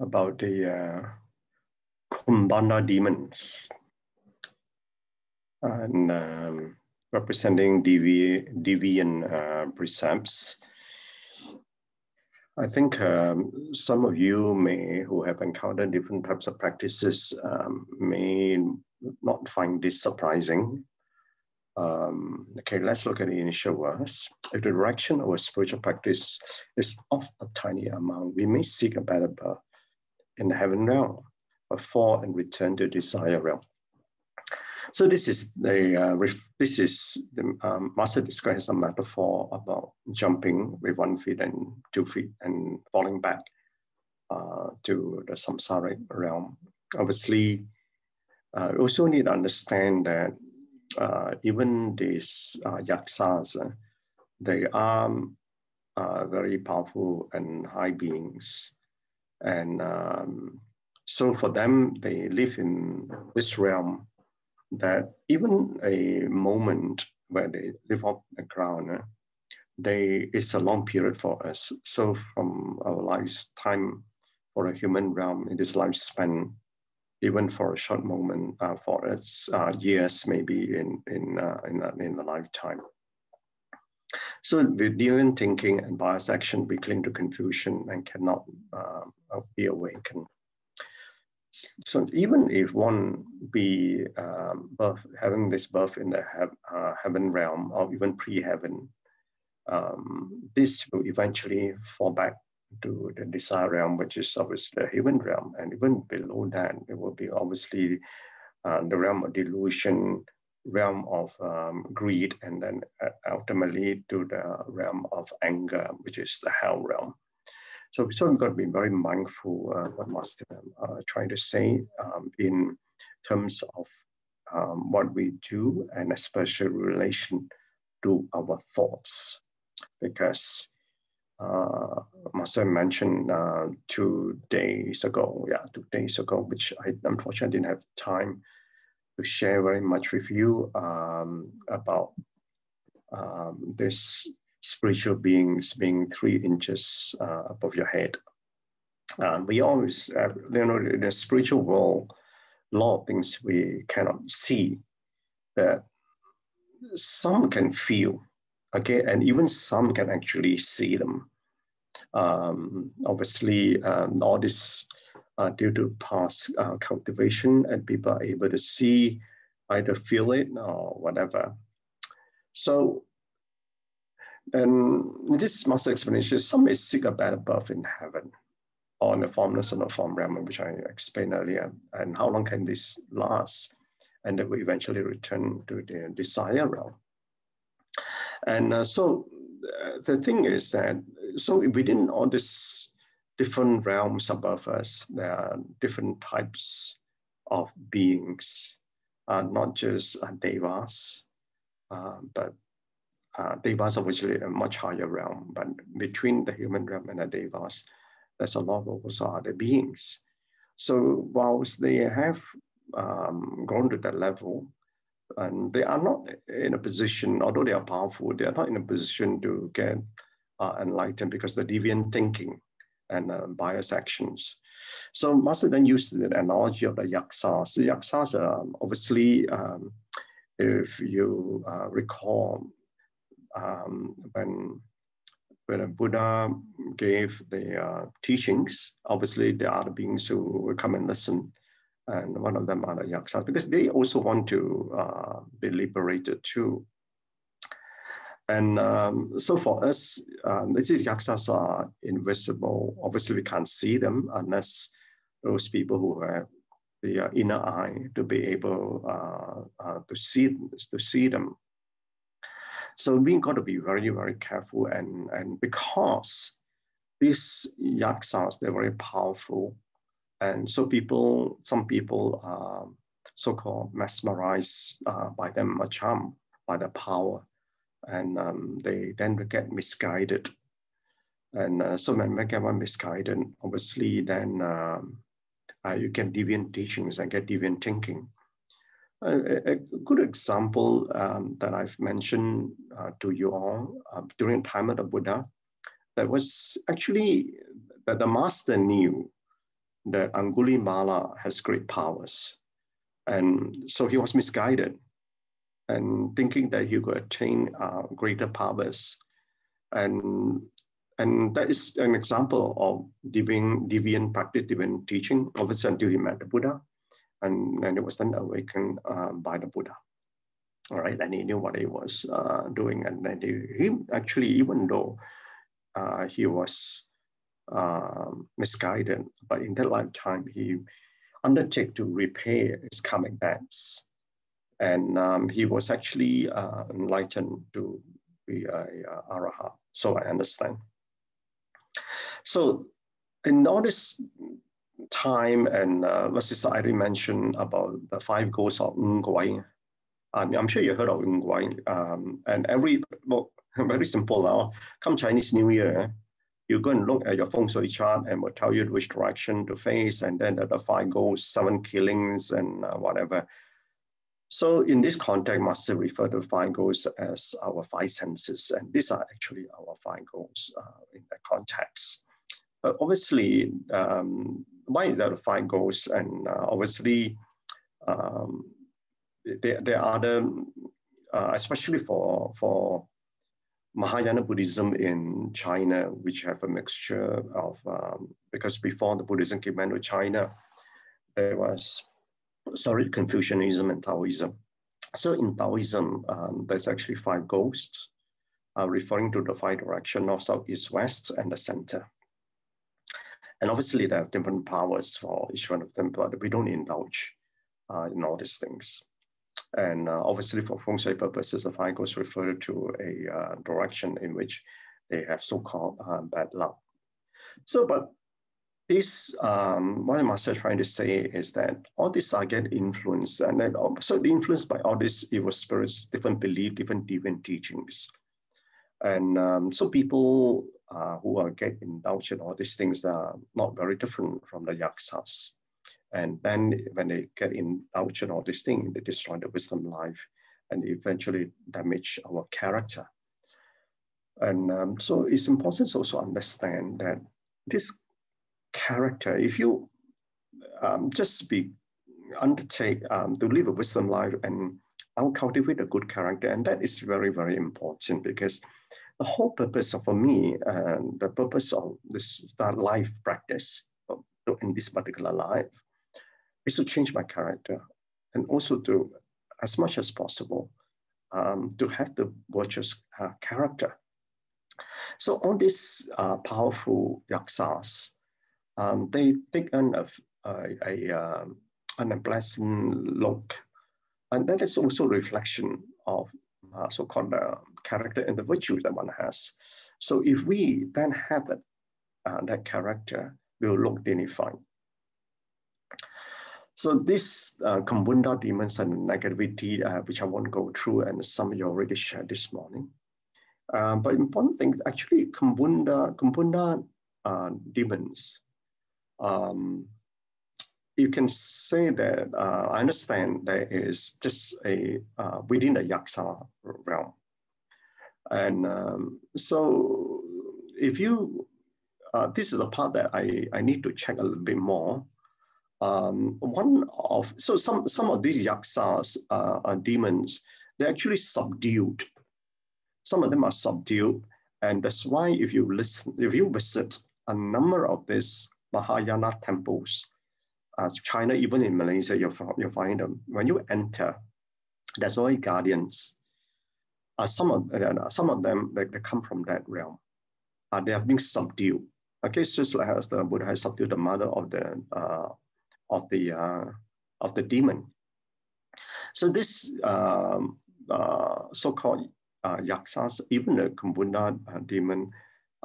about the uh, demons and um, representing devi deviant uh, precepts. I think um, some of you may, who have encountered different types of practices, um, may not find this surprising. Um, okay, let's look at the initial verse. If the direction of a spiritual practice is of a tiny amount, we may seek a better birth in the heaven realm, but fall and return to desire realm. So this is the uh, this is the um, master describes a metaphor about jumping with one feet and two feet and falling back uh, to the samsaric realm. Obviously, uh, also need to understand that uh, even these uh, yaksas, they are uh, very powerful and high beings. And um, so for them, they live in this realm that even a moment where they live off the ground, uh, they it's a long period for us. So from our lifetime for a human realm it is lifespan, even for a short moment uh, for us, uh, years maybe in in uh, in, uh, in a lifetime. So with thinking and bias action, we cling to confusion and cannot uh, be awakened. So even if one be um, birth, having this birth in the uh, heaven realm or even pre-heaven, um, this will eventually fall back to the desire realm, which is obviously the human realm. And even below that, it will be obviously uh, the realm of delusion, realm of um, greed, and then uh, ultimately to the realm of anger, which is the hell realm. So, so we've got to be very mindful uh, what Master uh, trying to say um, in terms of um, what we do and especially relation to our thoughts. Because uh, Master mentioned uh, two days ago, yeah, two days ago, which I unfortunately didn't have time to share very much with you um, about um, this spiritual beings being three inches uh, above your head. Um, we always, uh, you know, in the spiritual world, a lot of things we cannot see that some can feel, okay, and even some can actually see them. Um, obviously, um, all this uh, due to past uh, cultivation, and people are able to see, either feel it or whatever. So and this master explanation, some may seek a better birth in heaven or in the formless and the form realm, which I explained earlier. And how long can this last? And then we eventually return to the desire realm. And uh, so uh, the thing is that, so within all these different realms above us, there are different types of beings, uh, not just uh, devas, uh, but uh, devas are actually a much higher realm, but between the human realm and the devas, there's a lot of also other beings. So whilst they have um, gone to that level, and they are not in a position, although they are powerful, they are not in a position to get uh, enlightened because the deviant thinking and uh, bias actions. So Master then used the analogy of the yaksas. The yaksas are obviously, um, if you uh, recall, um, when when Buddha gave the uh, teachings, obviously there are the beings who will come and listen, and one of them are the yaksas because they also want to uh, be liberated too. And um, so for us, um, these yaksas are invisible. Obviously, we can't see them unless those people who have the uh, inner eye to be able uh, uh, to see to see them. So we got to be very, very careful and, and because these yaksas, they're very powerful. And so people, some people are so-called mesmerized uh, by them, a charm, by the power. And um, they then get misguided. And uh, so when they get one misguided, obviously then um, uh, you get deviant teachings and get deviant thinking. A, a, good example um, that I've mentioned uh, to you all uh, during time of the Buddha, that was actually that the master knew that Angulimala has great powers. And so he was misguided and thinking that he could attain uh, greater powers. And, and that is an example of deviant, deviant practice, deviant teaching, obviously until he met the Buddha. And, and it was then awakened uh, by the Buddha. All right, and he knew what he was uh, doing. And then he, he, actually, even though uh, he was um, misguided, but in that lifetime, he undertook to repay his karmic debts and um, he was actually uh, enlightened to be a, a arahat. So I understand. So in all this time, and uh, Mrs. already mentioned about the five goals of Ng Guai. Um, I'm sure you heard of Ng Guai. Um, and every, well, very simple now, come Chinese New Year, you go and look at your feng shui chart and will tell you which direction to face, and then the five goals, seven killings, and uh, whatever. So in this context, must refer to five goals as our five senses, and these are actually our five goals uh, in that context. But obviously, um, why is that five goals? And uh, obviously, um, there, there are the, uh, especially for, for Mahayana Buddhism in China, which have a mixture of, um, because before the Buddhism came into China, there was sorry, Confucianism and Taoism. So in Taoism, um, there's actually five ghosts, uh, referring to the five direction, north, south, east, west, and the center. And obviously there are different powers for each one of them, but we don't indulge uh, in all these things. And uh, obviously for feng shui purposes, the five ghosts refer to a uh, direction in which they have so-called uh, bad luck. So, but this, um, what Master trying to say is that all these are get influenced, and then so influenced by all these evil spirits, different belief, different different teachings. And um, so people uh, who are get indulged in all these things are not very different from the yaksas. And then when they get indulged in all these things, they destroy the wisdom life and eventually damage our character. And um, so it's important to also understand that this character, if you um, just be undertake um, to live a wisdom life and I'll cultivate a good character, and that is very, very important because the whole purpose of, for me and the purpose of this that life practice in this particular life is to change my character and also to, as much as possible, um, to have the virtuous uh, character. So all these uh, powerful yaksas, um, they take on a, a, a um, an unpleasant look. And that is also a reflection of uh, so-called uh, character and the virtues that one has. So if we then have that, uh, that character, will look dignified. So this uh, demons and negativity, uh, which I won't go through, and some of you already shared this morning. Um, but important things, actually, Kumbhanda, Kumbhanda uh, demons um, you can say that uh, I understand there is just a uh, within the yaksa realm, and um, so if you uh, this is the part that I, I need to check a little bit more. Um, one of so some some of these yaksas uh, are demons. They're actually subdued. Some of them are subdued, and that's why if you listen, if you visit a number of these Mahayana temples. As China, even in Malaysia, you'll, you'll find them. When you enter, there's always guardians. Uh, some, of, uh, some of them, they, they come from that realm. Uh, they have been subdued. Okay, it's just like as the Buddha has subdued the mother of the, uh, of the, uh, of the demon. So this um, uh, so-called yaksas, even the Kumbhanda demon,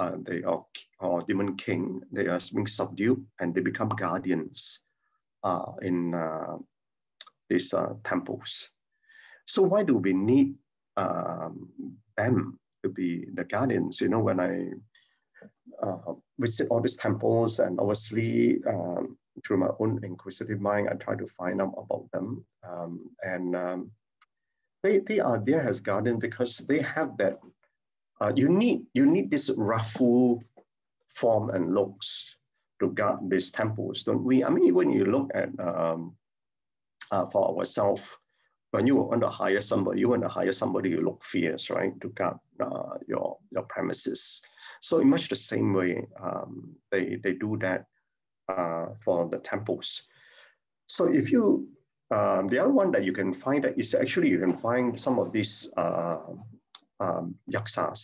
uh, they are or demon king, they are being subdued and they become guardians uh, in uh, these uh, temples. So why do we need um, them to be the guardians? You know, when I visit all these temples and obviously um, through my own inquisitive mind, I try to find out about them. Um, and um, they, they are there as guardians because they have that uh, you need you need this rafu form and looks to guard these temples, don't we? I mean, when you look at um, uh, for ourselves, when you want to hire somebody, you want to hire somebody you look fierce, right, to guard uh, your your premises. So in much the same way, um, they they do that uh, for the temples. So if you um, the other one that you can find that is actually you can find some of these uh, um, yaksas,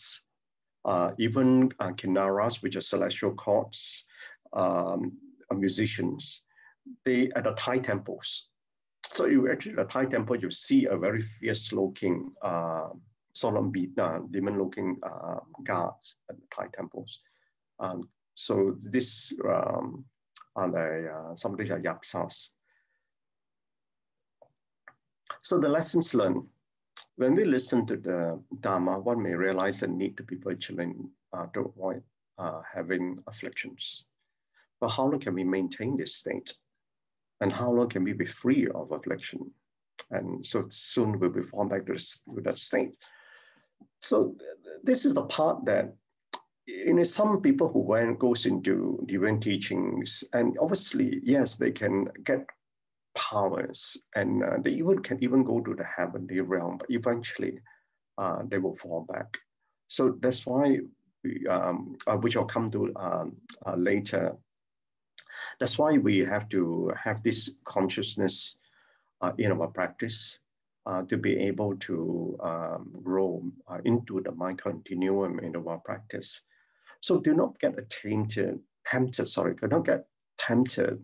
uh, even uh, kinnaras, which are celestial courts, um, musicians. They at the Thai temples, so you actually the Thai temple, you see a very fierce-looking, uh, solemn beat, uh, demon-looking uh, guards at the Thai temples. Um, so this um, are the uh, some of these are yaksas. So the lessons learned. When we listen to the Dharma, one may realize the need to be vigilant uh, to avoid uh, having afflictions. But how long can we maintain this state? and how long can we be free of affliction? And so soon we'll be formed back to, to that state. So this is the part that you know, some people who went goes into divine teachings, and obviously, yes, they can get powers, and uh, they even can even go to the heavenly realm, but eventually, uh, they will fall back. So that's why, we, um, uh, which I'll come to um, uh, later. That's why we have to have this consciousness uh, in our practice uh, to be able to um, grow into the mind continuum in our practice. So do not get tainted, tempted, sorry, do not get tempted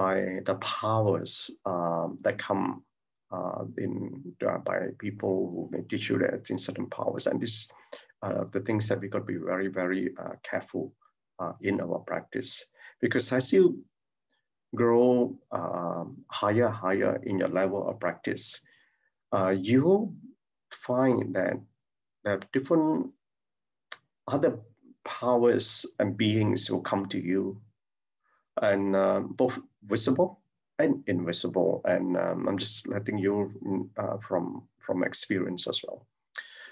by the powers um, that come uh, in uh, by people who may teach you that in certain powers. And this uh, the things that we got to be very, very uh, careful uh, in our practice. Because as you grow um, higher, higher in your level of practice, you find that that different other powers and beings will come to you, and uh, both visible and invisible. And um, I'm just letting you uh, from from experience as well.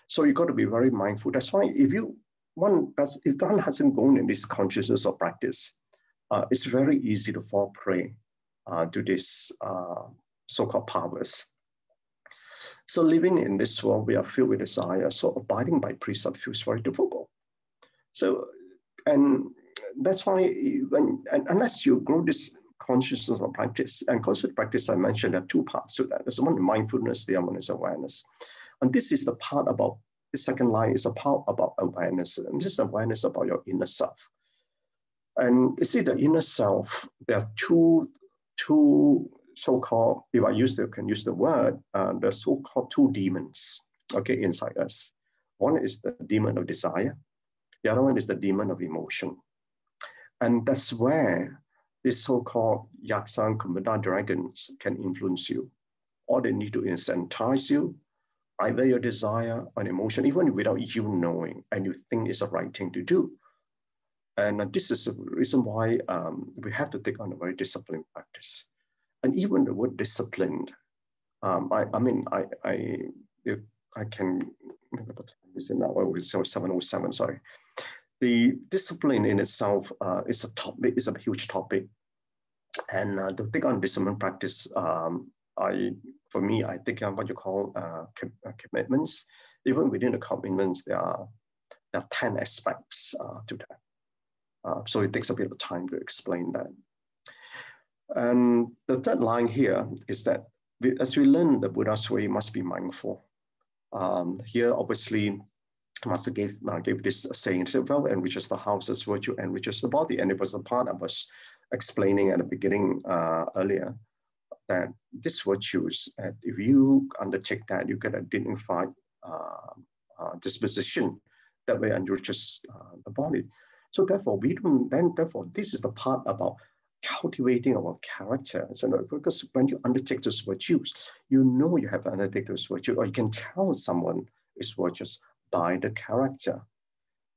So you got to be very mindful. That's why if you one does if one hasn't gone in this consciousness of practice, uh, it's very easy to fall prey uh, to these uh, so-called powers. So living in this world, we are filled with desire. So abiding by precept feels very difficult. So, and that's why when, unless you grow this consciousness of practice, and conscious practice, I mentioned there are two parts to that. There's one mindfulness, the other one is awareness. And this is the part about, the second line is a part about awareness. And this is awareness about your inner self. And you see the inner self, there are two, two so-called, if I use the, can use the word, uh, the so-called two demons, okay, inside us. One is the demon of desire. The other one is the demon of emotion. And that's where this so-called Yaksan Kumada dragons can influence you. All they need to incentivize you, either your desire or emotion, even without you knowing, and you think it's the right thing to do. And this is the reason why um, we have to take on a very disciplined practice. And even the word disciplined, um, I, I mean, I, I, I can, is it now? Oh, it's 707, sorry. The discipline in itself uh, is a topic, is a huge topic. And uh, to take on discipline practice, um, I, for me, I think on what you call uh, uh, commitments. Even within the commitments, there are, there are 10 aspects uh, to that. Uh, so it takes a bit of time to explain that. And the third line here is that we, as we learn the Buddha's way, must be mindful. Um, here, obviously, Master gave, uh, gave this saying, well, enriches the house as virtue enriches the body. And it was the part I was explaining at the beginning uh, earlier, that this virtues, uh, if you undertake that, you can identify uh, uh, disposition that way enriches uh, the body. So therefore, we don't, then therefore, this is the part about cultivating our character. So because when you undertake those virtues, you know you have undertaken those virtues, or you can tell someone is virtuous by the character.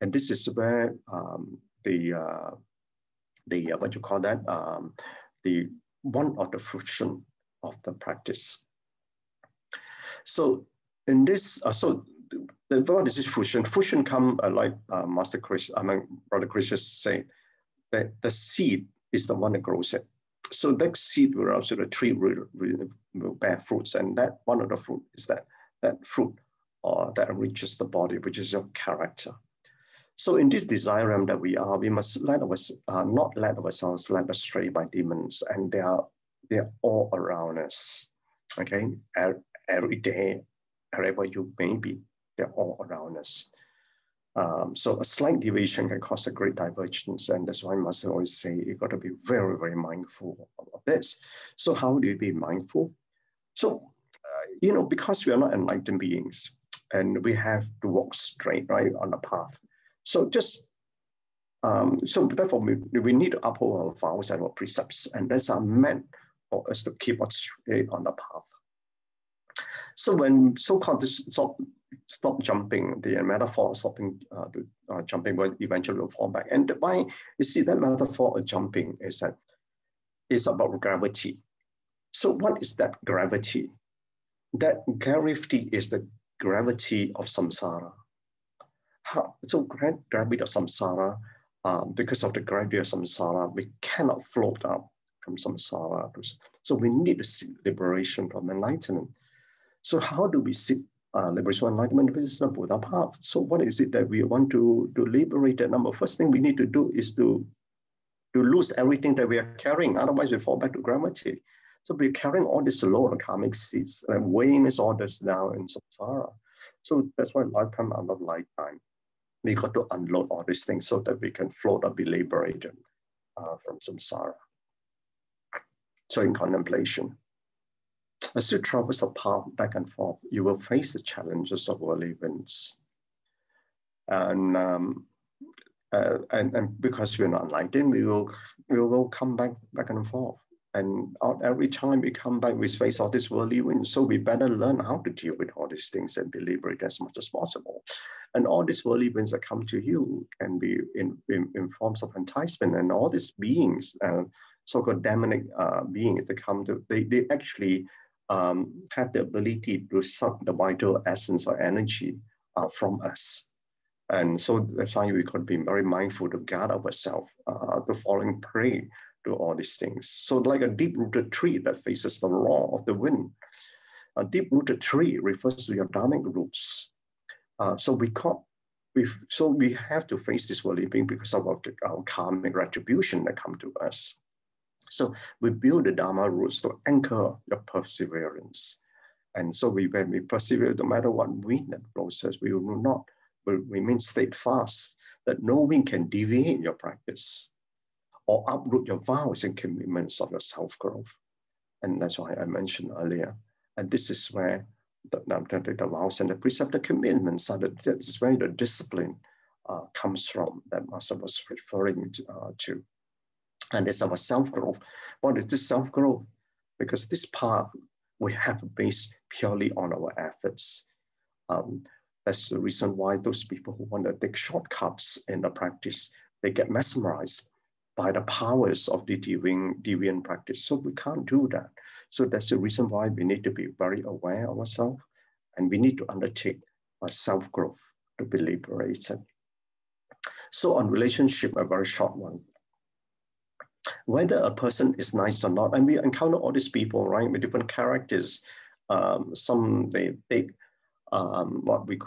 And this is where um, the, uh, the uh, what you call that, um, the one of the fruition of the practice. So in this, uh, so what is this fusion? Fusion come uh, like uh, Master Chris, I mean, Brother Chris just said, that the seed is the one that grows it. So that seed will also the tree will, will, will bear fruits, and that one of the fruit is that that fruit uh, that enriches the body, which is your character. So in this desire realm that we are, we must let uh, not let ourselves led astray by demons, and they are they are all around us. Okay, every day, wherever you may be, they're all around us. Um, so a slight deviation can cause a great divergence, and that's why I must always say you've got to be very, very mindful of this. So how do you be mindful? So, uh, you know, because we are not enlightened beings, and we have to walk straight, right, on the path. So just, um, so therefore we, we need to uphold our vows and our precepts, and that's are meant for us to keep us straight on the path. So when so-called stop, stop jumping, the metaphor of stopping uh, the, uh, jumping will eventually fall back. And why you see that metaphor of jumping is that it's about gravity. So what is that gravity? That gravity is the gravity of samsara. How, so gravity of samsara, uh, because of the gravity of samsara, we cannot float out from samsara. So we need to seek liberation from enlightenment. So how do we seek uh, liberation enlightenment? This is the Buddha path. So what is it that we want to, to liberate that number? First thing we need to do is to, to lose everything that we are carrying. Otherwise we fall back to gravity. So we're carrying all this load of karmic seeds and weighing all this down in samsara. So that's why lifetime out of lifetime, we got to unload all these things so that we can float or be liberated uh, from samsara. So in contemplation. As you traverse the path back and forth, you will face the challenges of worldly winds. And, um, uh, and, and because we're not enlightened, we will, we will come back, back and forth. And every time we come back, we face all this worldly winds. So we better learn how to deal with all these things and be liberated as much as possible. And all these worldly winds that come to you can be in, in, in forms of enticement. And all these beings, uh, so-called demonic uh, beings that come to, they, they actually um, have the ability to suck the vital essence or energy uh, from us. And so that's why we could be very mindful to guard ourselves, uh, to falling prey to all these things. So like a deep-rooted tree that faces the law of the wind. A deep-rooted tree refers to your dharmic roots. Uh, so we call, we so we have to face this world living because of our, our karmic retribution that come to us. So we build the Dharma roots to anchor your perseverance. And so we, when we persevere, no matter what wind that blows us, we will not will remain steadfast, that no wind can deviate your practice or uproot your vows and commitments of your self-growth. And that's why I mentioned earlier. And this is where the, the, the vows and the precept, the commitments are the, this is where the discipline uh, comes from that Master was referring to. Uh, to. And it's our self-growth. What is this self-growth? Because this path we have based purely on our efforts. Um, that's the reason why those people who want to take shortcuts in the practice, they get mesmerized by the powers of the deviant, deviant practice. So we can't do that. So that's the reason why we need to be very aware of ourselves and we need to undertake a self-growth to be liberated. So on relationship, a very short one whether a person is nice or not. And we encounter all these people, right, with different characters. Um, some they they um, what we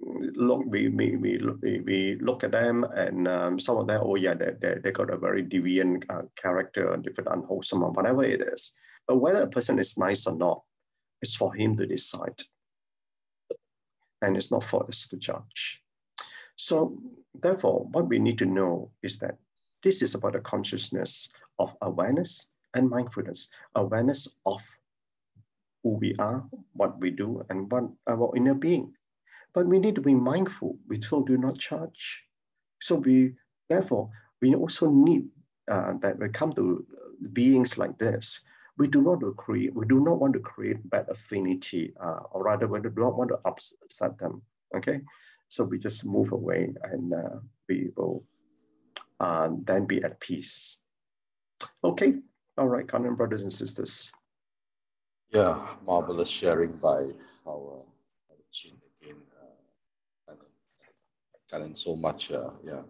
look we we we we look at them, and um, some of them, oh yeah, they they, they got a very deviant uh, character, different unwholesome, or whatever it is. But whether a person is nice or not, it's for him to decide, and it's not for us to judge. So therefore, what we need to know is that this is about the consciousness of awareness and mindfulness, awareness of who we are, what we do, and what our inner being. But we need to be mindful. We still do not charge. So we, therefore, we also need uh, that we come to beings like this. We do not create. We do not want to create bad affinity, uh, or rather, we do not want to upset them. Okay, so we just move away, and uh, we will uh, then be at peace. Okay, all right, Gan En brothers and sisters. Yeah, marvelous sharing by our, our Uh, so much, uh, yeah,